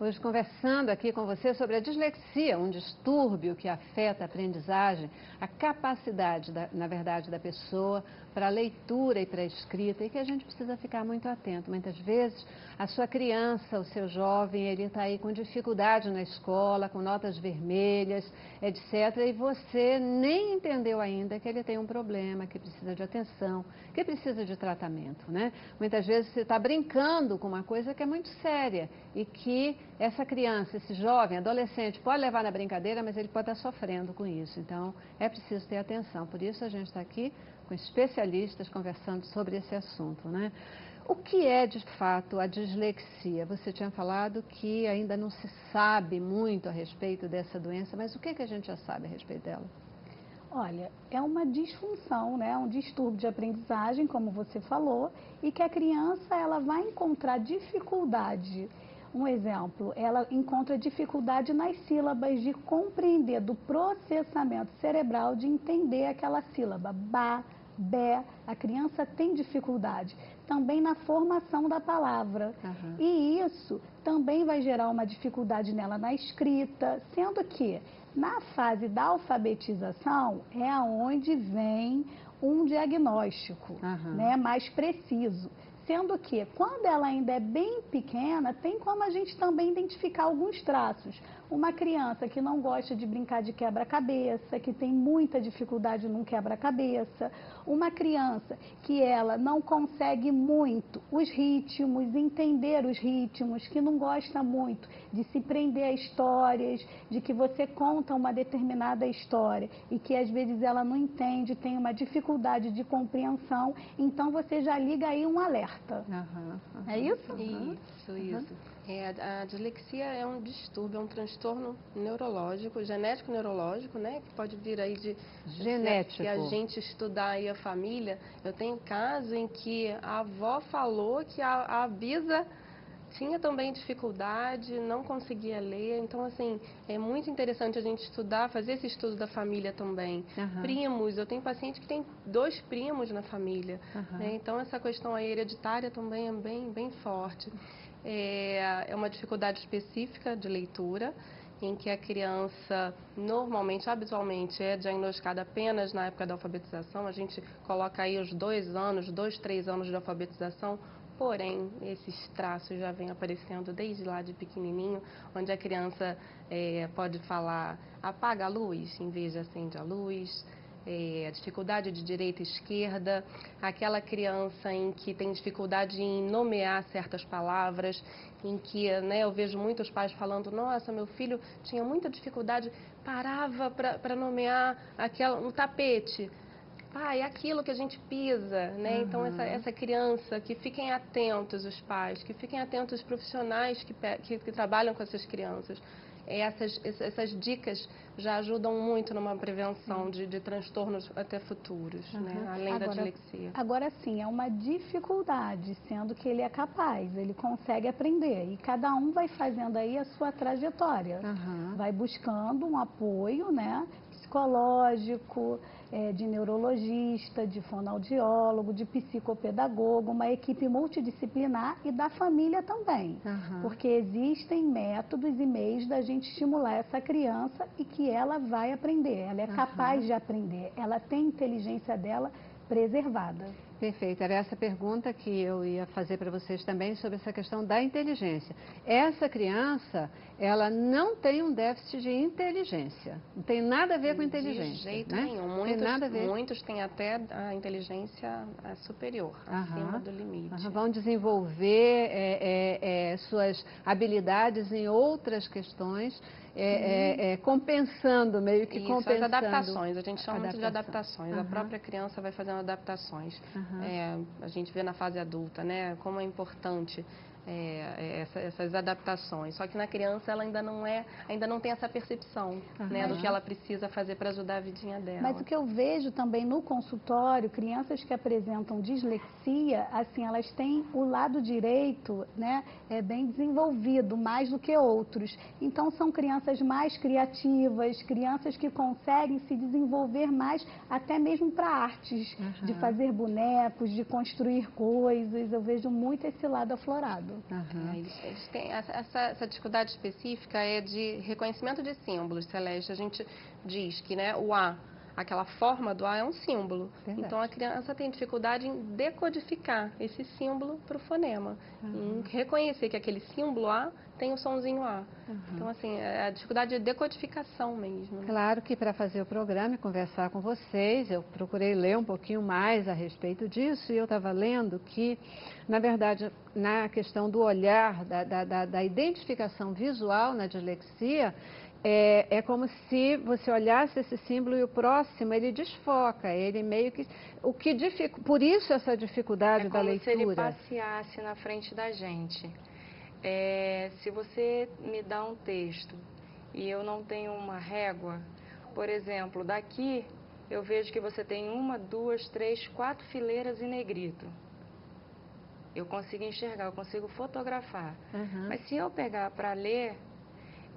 Hoje conversando aqui com você sobre a dislexia, um distúrbio que afeta a aprendizagem, a capacidade, da, na verdade, da pessoa para a leitura e para a escrita e que a gente precisa ficar muito atento. Muitas vezes a sua criança, o seu jovem, ele está aí com dificuldade na escola, com notas vermelhas, etc. E você nem entendeu ainda que ele tem um problema, que precisa de atenção, que precisa de tratamento, né? Muitas vezes você está brincando com uma coisa que é muito séria e que essa criança, esse jovem, adolescente, pode levar na brincadeira, mas ele pode estar sofrendo com isso. Então, é preciso ter atenção. Por isso a gente está aqui com especialistas conversando sobre esse assunto, né? O que é, de fato, a dislexia? Você tinha falado que ainda não se sabe muito a respeito dessa doença, mas o que, que a gente já sabe a respeito dela? Olha, é uma disfunção, né? um distúrbio de aprendizagem, como você falou, e que a criança ela vai encontrar dificuldade. Um exemplo, ela encontra dificuldade nas sílabas de compreender, do processamento cerebral de entender aquela sílaba. Ba, bé, a criança tem dificuldade também na formação da palavra. Uhum. E isso também vai gerar uma dificuldade nela na escrita, sendo que na fase da alfabetização é aonde vem um diagnóstico uhum. né, mais preciso. Sendo que, quando ela ainda é bem pequena, tem como a gente também identificar alguns traços. Uma criança que não gosta de brincar de quebra-cabeça, que tem muita dificuldade num quebra-cabeça. Uma criança que ela não consegue muito os ritmos, entender os ritmos, que não gosta muito de se prender a histórias, de que você conta uma determinada história e que às vezes ela não entende, tem uma dificuldade de compreensão, então você já liga aí um alerta. Uhum, uhum, é isso? Isso, isso. É, a dislexia é um distúrbio, é um transtorno neurológico, genético neurológico, né? Que pode vir aí de genético. Se a gente estudar aí a família, eu tenho casos em que a avó falou que a, a bisa tinha também dificuldade, não conseguia ler. Então, assim, é muito interessante a gente estudar, fazer esse estudo da família também. Uhum. Primos, eu tenho paciente que tem dois primos na família. Uhum. Né? Então, essa questão aí hereditária também é bem, bem forte é, é uma dificuldade específica de leitura, em que a criança normalmente, habitualmente, é diagnosticada apenas na época da alfabetização. A gente coloca aí os dois anos, dois, três anos de alfabetização, porém, esses traços já vêm aparecendo desde lá de pequenininho, onde a criança é, pode falar apaga a luz em vez de acende a luz, é, a dificuldade de direita e esquerda, aquela criança em que tem dificuldade em nomear certas palavras, em que né, eu vejo muitos pais falando, nossa, meu filho tinha muita dificuldade, parava para nomear aquela, um tapete. Pai, é aquilo que a gente pisa, né? Uhum. Então, essa, essa criança, que fiquem atentos os pais, que fiquem atentos os profissionais que, que, que trabalham com essas crianças essas, essas dicas já ajudam muito numa prevenção de, de transtornos até futuros, uhum. né? além agora, da dislexia. Agora sim, é uma dificuldade, sendo que ele é capaz, ele consegue aprender e cada um vai fazendo aí a sua trajetória, uhum. vai buscando um apoio, né, psicológico, é, de neurologista, de fonoaudiólogo, de psicopedagogo, uma equipe multidisciplinar e da família também. Uhum. Porque existem métodos e meios da gente estimular essa criança e que ela vai aprender, ela é uhum. capaz de aprender, ela tem inteligência dela preservada. Perfeito, era essa pergunta que eu ia fazer para vocês também sobre essa questão da inteligência. Essa criança, ela não tem um déficit de inteligência, não tem nada a ver com inteligência. De jeito né? nenhum, muitos, muitos têm até a inteligência é, superior, Aham. acima do limite. Aham. Vão desenvolver é, é, é, suas habilidades em outras questões, é, é, compensando, meio que Isso, compensando. as adaptações, a gente chama muito de adaptações, a própria criança vai fazendo adaptações. Uhum. É, a gente vê na fase adulta, né? Como é importante é, é, essa, essas adaptações. Só que na criança ela ainda não é, ainda não tem essa percepção uhum. né, do que ela precisa fazer para ajudar a vidinha dela. Mas o que eu vejo também no consultório, crianças que apresentam dislexia, assim, elas têm o lado direito, né, é bem desenvolvido, mais do que outros. Então são crianças mais criativas, crianças que conseguem se desenvolver mais, até mesmo para artes, uhum. de fazer bonecos, de construir coisas. Eu vejo muito esse lado aflorado. Uhum. É, eles, eles, têm essa, essa, dificuldade específica é de reconhecimento de símbolos, Celeste. A gente diz que né, o A aquela forma do A é um símbolo. Verdade. Então a criança tem dificuldade em decodificar esse símbolo para o fonema, uhum. em reconhecer que aquele símbolo A tem o somzinho A. Uhum. Então, assim, é a dificuldade de decodificação mesmo. Né? Claro que para fazer o programa e conversar com vocês, eu procurei ler um pouquinho mais a respeito disso e eu estava lendo que, na verdade, na questão do olhar, da, da, da, da identificação visual na dislexia, é, é, como se você olhasse esse símbolo e o próximo ele desfoca, ele meio que o que dific, por isso essa dificuldade é da leitura. É como se ele passeasse na frente da gente. É, se você me dá um texto e eu não tenho uma régua, por exemplo, daqui eu vejo que você tem uma, duas, três, quatro fileiras em negrito. Eu consigo enxergar, eu consigo fotografar. Uhum. Mas se eu pegar para ler,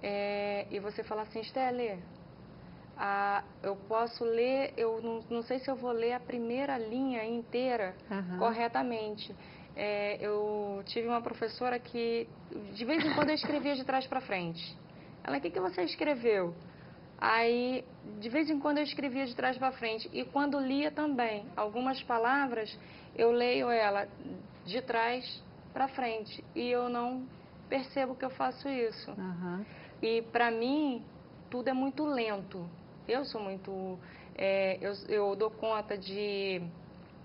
é, e você falar assim, Stelle, ah, eu posso ler, eu não, não, sei se eu vou ler a primeira linha inteira uhum. corretamente. É, eu tive uma professora que, de vez em quando, eu escrevia de trás para frente. Ela, o que, que você escreveu? Aí, de vez em quando, eu escrevia de trás para frente. E quando lia também, algumas palavras, eu leio ela de trás para frente. E eu não percebo que eu faço isso. Uhum. E para mim, tudo é muito lento. Eu sou muito. É, eu, eu dou conta de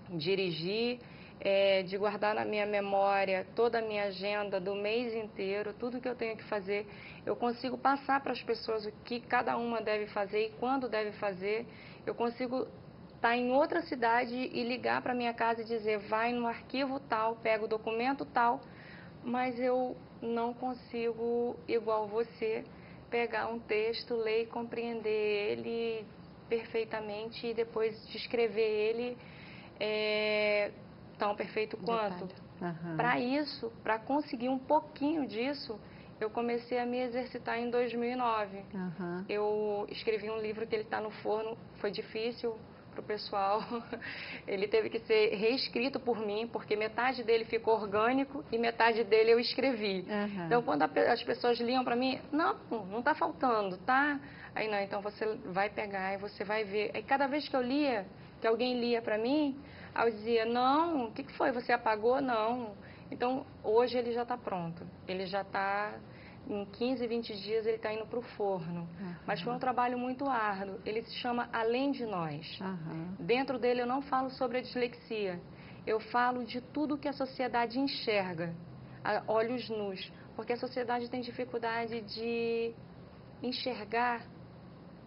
dirigir, é, de guardar na minha memória toda a minha agenda do mês inteiro, tudo que eu tenho que fazer. Eu consigo passar para as pessoas o que cada uma deve fazer e quando deve fazer. Eu consigo estar tá em outra cidade e ligar para minha casa e dizer vai no arquivo tal, pega o documento tal, mas eu não consigo, igual você, pegar um texto, ler e compreender ele perfeitamente e depois descrever ele é, tão perfeito quanto. Uhum. Para isso, para conseguir um pouquinho disso, eu comecei a me exercitar em 2009. Uhum. Eu escrevi um livro que ele está no forno, foi difícil, para o pessoal. Ele teve que ser reescrito por mim, porque metade dele ficou orgânico e metade dele eu escrevi. Uhum. Então, quando a, as pessoas liam para mim, não, não está faltando, tá? Aí, não, então você vai pegar e você vai ver. Aí, cada vez que eu lia, que alguém lia para mim, eu dizia, não, o que, que foi? Você apagou? Não. Então, hoje ele já está pronto. Ele já está em 15, 20 dias ele está indo para o forno. Uhum. Mas foi um trabalho muito árduo. Ele se chama Além de Nós. Uhum. Dentro dele eu não falo sobre a dislexia. Eu falo de tudo que a sociedade enxerga, a olhos nus. Porque a sociedade tem dificuldade de enxergar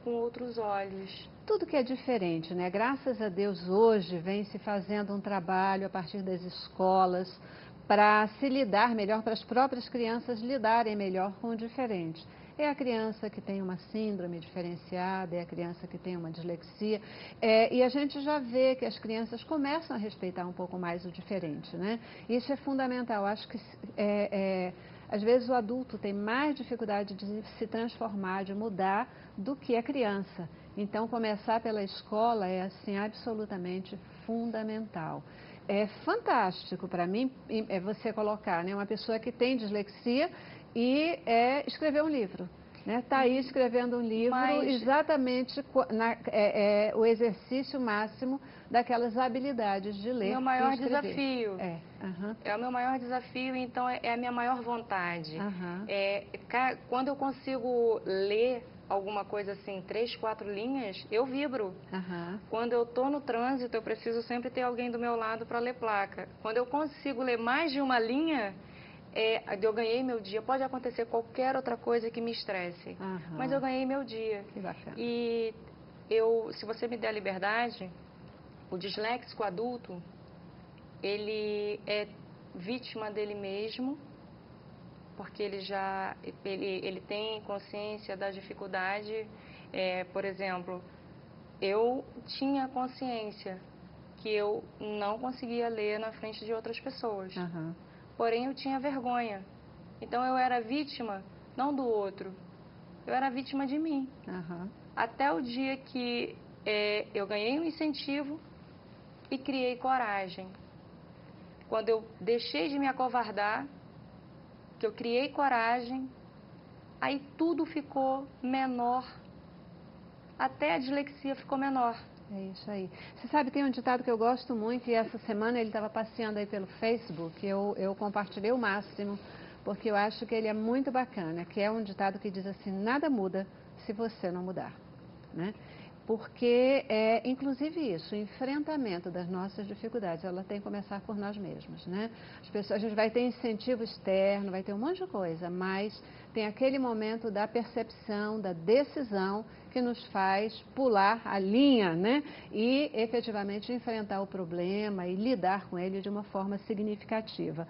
com outros olhos. Tudo que é diferente, né? Graças a Deus hoje vem se fazendo um trabalho a partir das escolas para se lidar melhor, para as próprias crianças lidarem melhor com o diferente. É a criança que tem uma síndrome diferenciada, é a criança que tem uma dislexia. É, e a gente já vê que as crianças começam a respeitar um pouco mais o diferente, né? Isso é fundamental. Acho que é, é, às vezes o adulto tem mais dificuldade de se transformar, de mudar, do que a criança. Então, começar pela escola é assim absolutamente fundamental é fantástico para mim é você colocar né, uma pessoa que tem dislexia e é, escrever um livro. Está né? Tá aí escrevendo um livro Mas... exatamente na, é, é, o exercício máximo daquelas habilidades de ler. Meu maior desafio. É. Uhum. é o meu maior desafio, então é, é a minha maior vontade. Uhum. É, quando eu consigo ler alguma coisa assim, três, quatro linhas, eu vibro. Uhum. Quando eu estou no trânsito, eu preciso sempre ter alguém do meu lado para ler placa. Quando eu consigo ler mais de uma linha, é, eu ganhei meu dia. Pode acontecer qualquer outra coisa que me estresse, uhum. mas eu ganhei meu dia. Que bacana. E eu, se você me der a liberdade, o disléxico adulto, ele é vítima dele mesmo porque ele já ele, ele tem consciência da dificuldade. É, por exemplo, eu tinha consciência que eu não conseguia ler na frente de outras pessoas. Uhum. Porém, eu tinha vergonha. Então, eu era vítima não do outro, eu era vítima de mim. Uhum. Até o dia que é, eu ganhei um incentivo e criei coragem. Quando eu deixei de me acovardar que eu criei coragem, aí tudo ficou menor. Até a dislexia ficou menor. É isso aí. Você sabe, tem um ditado que eu gosto muito e essa semana ele estava passeando aí pelo Facebook, eu, eu compartilhei o máximo, porque eu acho que ele é muito bacana, que é um ditado que diz assim, nada muda se você não mudar. Né? porque é inclusive isso, o enfrentamento das nossas dificuldades, ela tem que começar por nós mesmos, né? As pessoas, a gente vai ter incentivo externo, vai ter um monte de coisa, mas tem aquele momento da percepção, da decisão que nos faz pular a linha, né? E efetivamente enfrentar o problema e lidar com ele de uma forma significativa.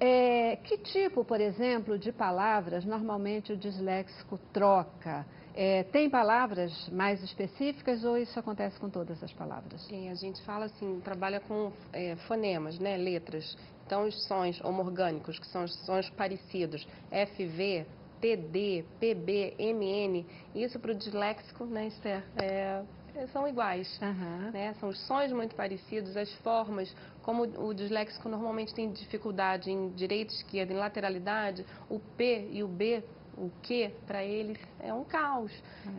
É, que tipo, por exemplo, de palavras normalmente o disléxico troca? É, tem palavras mais específicas ou isso acontece com todas as palavras? Sim, a gente fala assim, trabalha com é, fonemas, né, letras. Então, os sons homorgânicos, que são os sons parecidos, FV, TD, PB, MN, isso para o disléxico, né, Esther, é, é, são iguais. Uhum. Né? São os sons muito parecidos, as formas, como o disléxico normalmente tem dificuldade em direita, esquerda, em lateralidade, o P e o B o que para eles é um caos.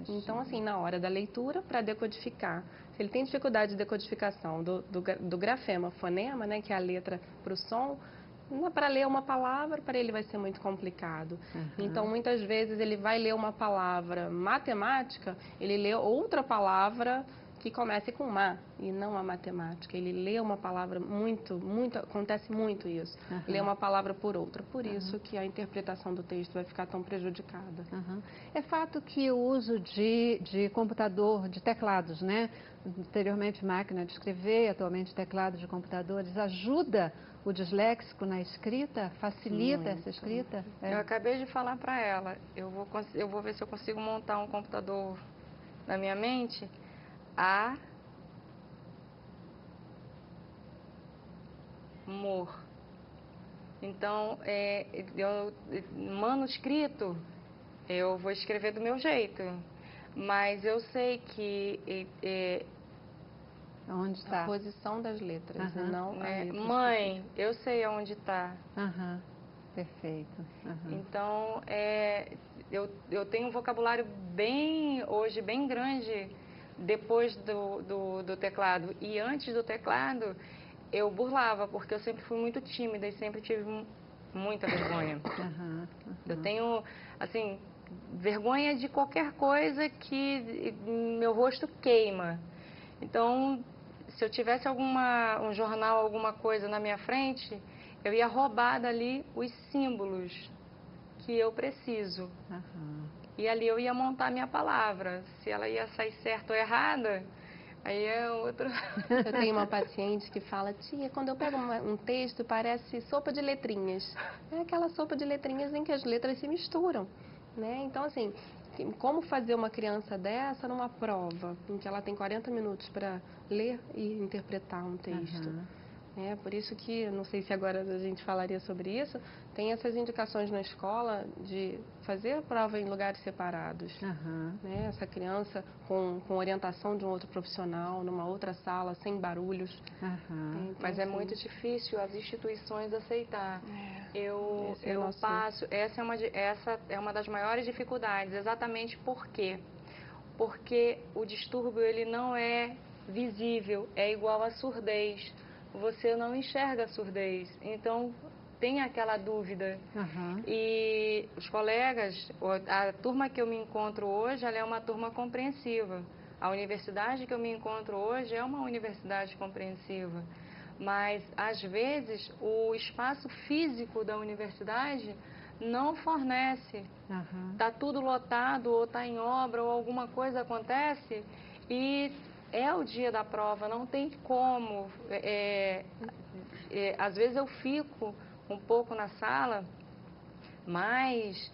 Então, assim, na hora da leitura, para decodificar, se ele tem dificuldade de decodificação do, do, do grafema, fonema, né, que é a letra para o som, para ler uma palavra, para ele vai ser muito complicado. Uhum. Então, muitas vezes, ele vai ler uma palavra matemática, ele lê outra palavra que comece com má e não a matemática. Ele lê uma palavra muito, muito, acontece muito isso. Uhum. Lê uma palavra por outra. Por uhum. isso que a interpretação do texto vai ficar tão prejudicada. Uhum. É fato que o uso de, de computador, de teclados, né? Anteriormente máquina de escrever, atualmente teclado de computadores, ajuda o disléxico na escrita? Facilita muito. essa escrita? É. Eu acabei de falar para ela. Eu vou, eu vou ver se eu consigo montar um computador na minha mente a amor. Então, é, eu, manuscrito, eu vou escrever do meu jeito. Mas eu sei que é, Onde está? A posição das letras, uhum. não é, Mãe, eu sei onde está. Uhum. Perfeito. Uhum. Então, é, eu, eu tenho um vocabulário bem, hoje, bem grande depois do, do, do, teclado e antes do teclado, eu burlava, porque eu sempre fui muito tímida e sempre tive muita vergonha. Uhum, uhum. Eu tenho, assim, vergonha de qualquer coisa que meu rosto queima. Então, se eu tivesse alguma, um jornal, alguma coisa na minha frente, eu ia roubar dali os símbolos que eu preciso. Uhum. E ali eu ia montar minha palavra. Se ela ia sair certa ou errada, aí é outro. Eu tenho uma paciente que fala, tia, quando eu pego uma, um texto parece sopa de letrinhas. É aquela sopa de letrinhas em que as letras se misturam. Né? Então, assim, como fazer uma criança dessa numa prova em que ela tem 40 minutos para ler e interpretar um texto? Uhum. É, por isso que, não sei se agora a gente falaria sobre isso, tem essas indicações na escola de fazer a prova em lugares separados. Uhum. Né? Essa criança com, com orientação de um outro profissional, numa outra sala, sem barulhos. Uhum. Mas é assim... muito difícil as instituições aceitar. É. Eu, é eu nosso... passo, essa é, uma, essa é uma das maiores dificuldades, exatamente por quê? Porque o distúrbio ele não é visível, é igual à surdez. Você não enxerga a surdez. Então, tem aquela dúvida. Uhum. E os colegas, a turma que eu me encontro hoje, ela é uma turma compreensiva. A universidade que eu me encontro hoje é uma universidade compreensiva. Mas, às vezes, o espaço físico da universidade não fornece. Está uhum. tudo lotado, ou está em obra, ou alguma coisa acontece e é o dia da prova, não tem como. É, é, às vezes eu fico um pouco na sala, mas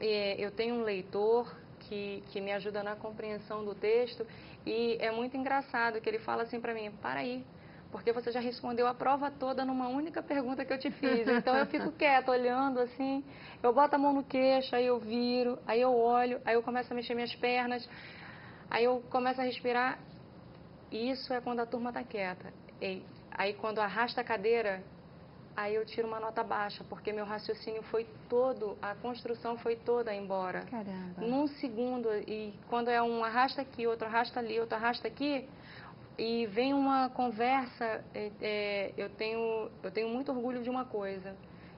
é, eu tenho um leitor que, que me ajuda na compreensão do texto e é muito engraçado que ele fala assim para mim, para aí, porque você já respondeu a prova toda numa única pergunta que eu te fiz. Então eu fico quieta, olhando assim, eu boto a mão no queixo, aí eu viro, aí eu olho, aí eu começo a mexer minhas pernas, aí eu começo a respirar. Isso é quando a turma está quieta. E aí quando arrasta a cadeira, aí eu tiro uma nota baixa, porque meu raciocínio foi todo, a construção foi toda embora. Caramba. Num segundo, e quando é um arrasta aqui, outro arrasta ali, outro arrasta aqui, e vem uma conversa, é, é, eu, tenho, eu tenho muito orgulho de uma coisa.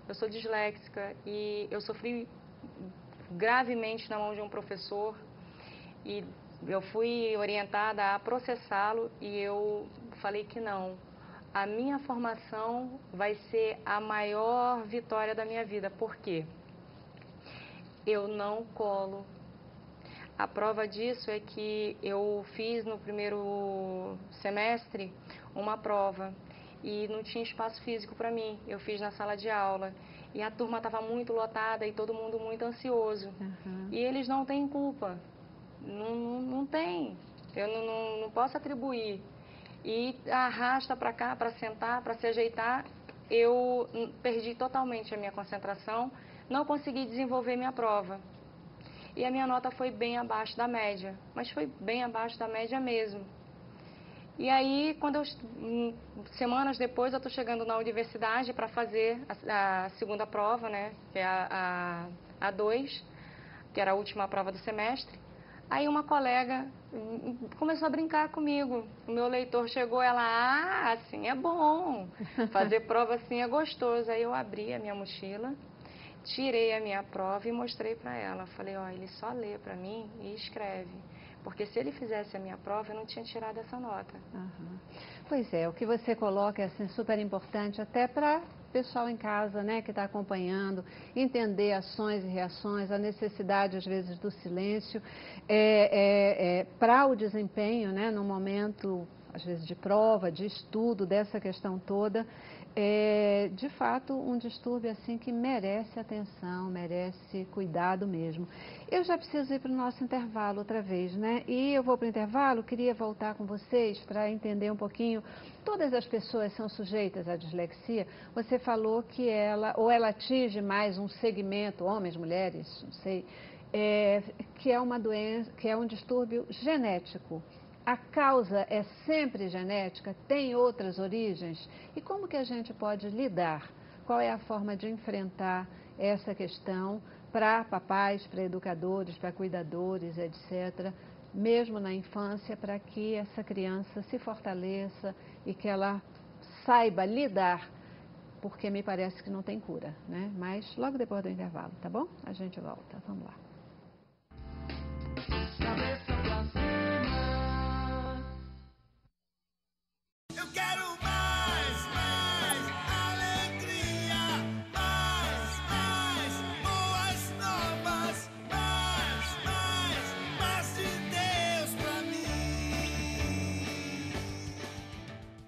Eu sou disléxica e eu sofri gravemente na mão de um professor e eu fui orientada a processá-lo e eu falei que não. A minha formação vai ser a maior vitória da minha vida. Por quê? Eu não colo. A prova disso é que eu fiz no primeiro semestre uma prova e não tinha espaço físico para mim. Eu fiz na sala de aula e a turma estava muito lotada e todo mundo muito ansioso. Uhum. E eles não têm culpa. Não, não, não tem. Eu não, não, não posso atribuir. E arrasta para cá, para sentar, para se ajeitar. Eu perdi totalmente a minha concentração, não consegui desenvolver minha prova. E a minha nota foi bem abaixo da média, mas foi bem abaixo da média mesmo. E aí, quando eu, hum, semanas depois, eu estou chegando na universidade para fazer a, a, segunda prova, né, que é a, a, a 2, que era a última prova do semestre. Aí uma colega hum, começou a brincar comigo. O meu leitor chegou, ela, ah, assim é bom, fazer prova assim é gostoso. Aí eu abri a minha mochila, tirei a minha prova e mostrei para ela. Falei, ó, ele só lê para mim e escreve. Porque se ele fizesse a minha prova, eu não tinha tirado essa nota. Uhum. Pois é, o que você coloca é assim, super importante até para pessoal em casa, né, que está acompanhando, entender ações e reações, a necessidade, às vezes, do silêncio, é, é, é, para o desempenho, né, no momento, às vezes, de prova, de estudo dessa questão toda, é, de fato, um distúrbio assim que merece atenção, merece cuidado mesmo. Eu já preciso ir para o nosso intervalo outra vez, né? E eu vou para o intervalo, queria voltar com vocês para entender um pouquinho. Todas as pessoas são sujeitas à dislexia. Você falou que ela, ou ela atinge mais um segmento, homens, mulheres, não sei, é, que é uma doença, que é um distúrbio genético a causa é sempre genética? Tem outras origens? E como que a gente pode lidar? Qual é a forma de enfrentar essa questão para papais, para educadores, para cuidadores, etc., mesmo na infância, para que essa criança se fortaleça e que ela saiba lidar, porque me parece que não tem cura, né? Mas logo depois do intervalo, tá bom? A gente volta. Vamos lá.